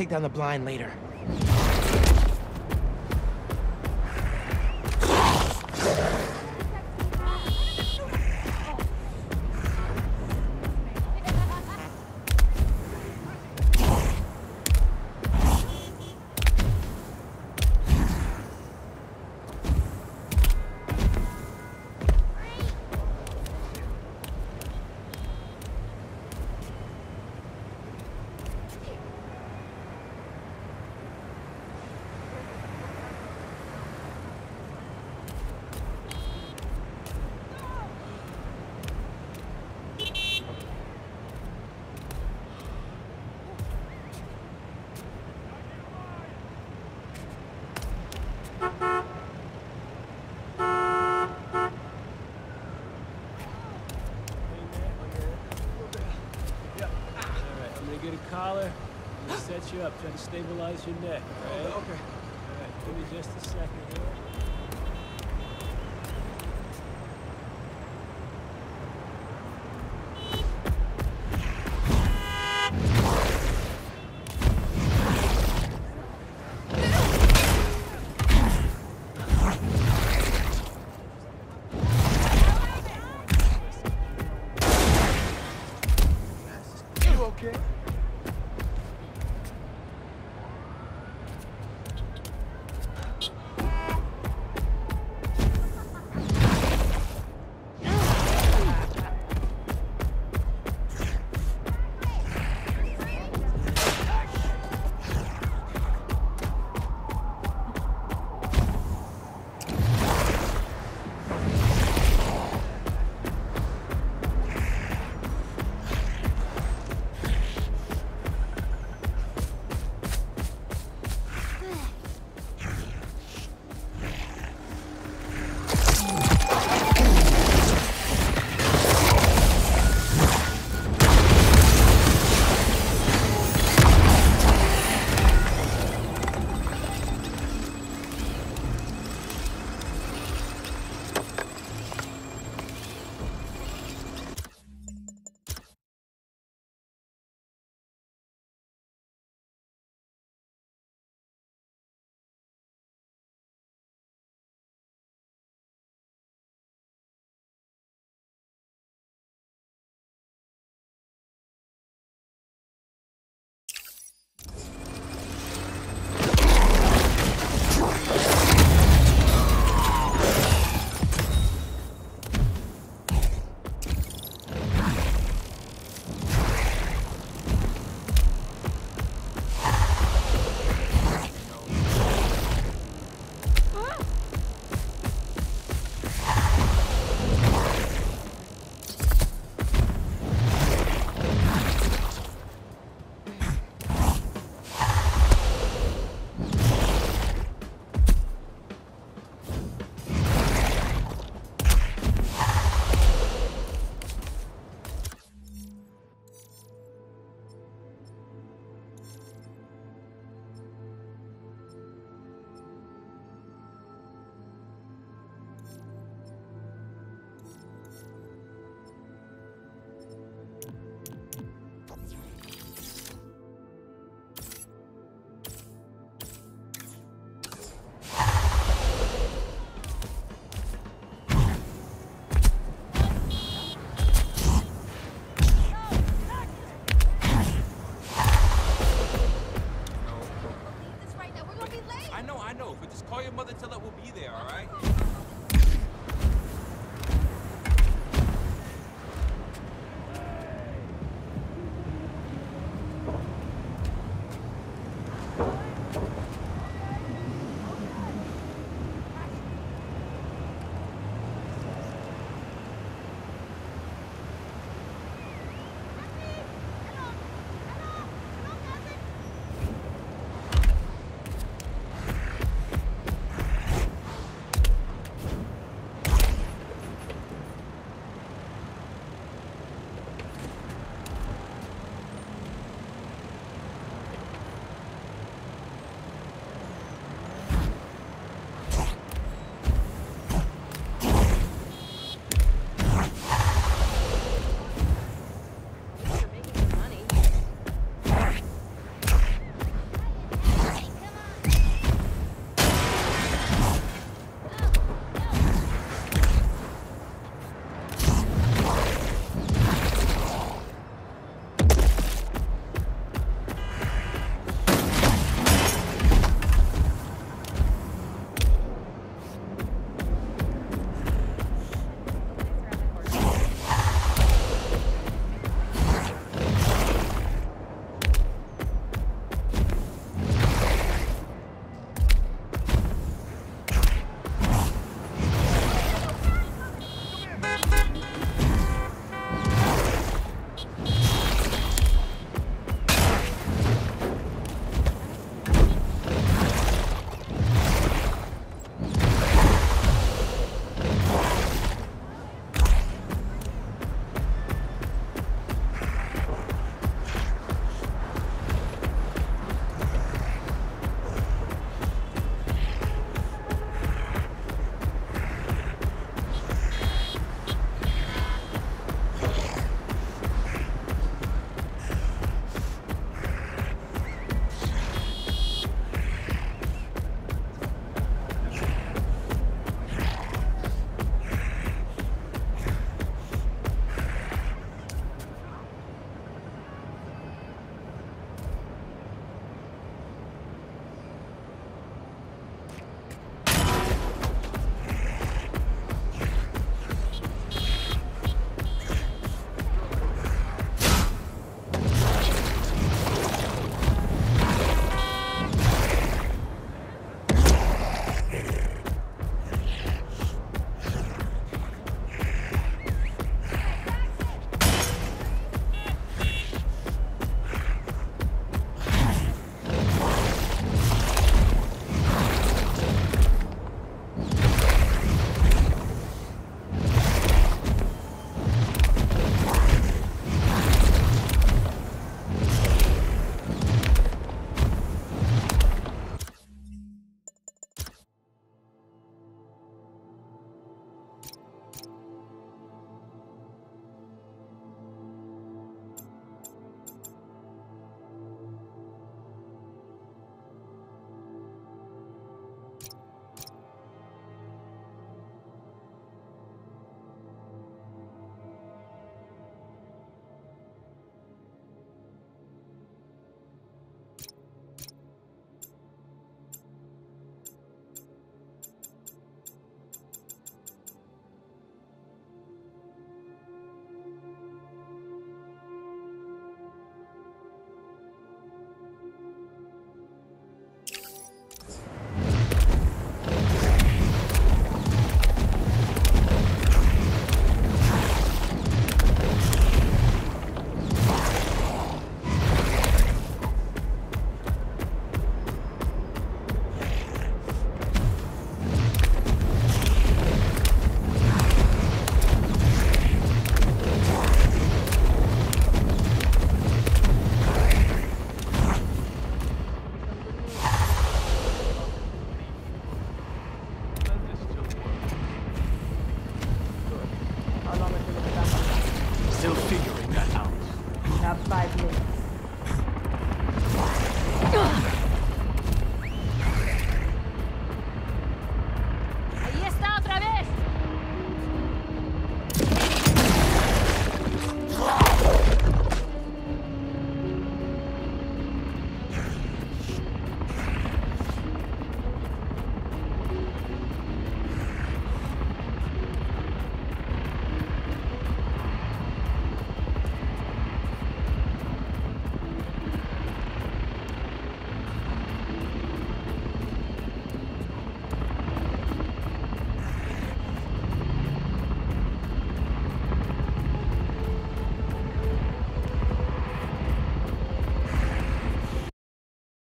take down the blind later. You up, try to stabilize your neck, alright? Okay. Alright, give me just a second here.